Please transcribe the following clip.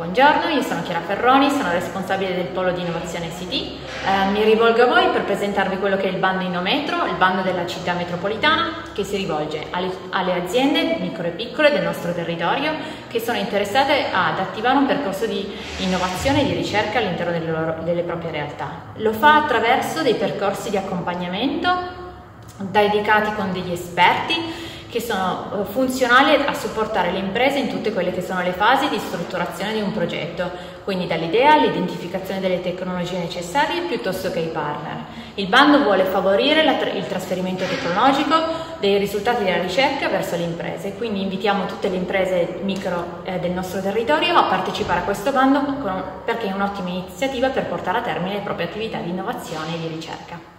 Buongiorno, io sono Chiara Ferroni, sono responsabile del Polo di Innovazione ICT. Eh, mi rivolgo a voi per presentarvi quello che è il bando Innometro, il bando della città metropolitana che si rivolge alle, alle aziende micro e piccole del nostro territorio che sono interessate ad attivare un percorso di innovazione e di ricerca all'interno delle, delle proprie realtà. Lo fa attraverso dei percorsi di accompagnamento dedicati con degli esperti che sono eh, funzionali a supportare le imprese in tutte quelle che sono le fasi di strutturazione di un progetto, quindi dall'idea all'identificazione delle tecnologie necessarie piuttosto che i partner. Il bando vuole favorire la, il trasferimento tecnologico dei risultati della ricerca verso le imprese, quindi invitiamo tutte le imprese micro eh, del nostro territorio a partecipare a questo bando con, perché è un'ottima iniziativa per portare a termine le proprie attività di innovazione e di ricerca.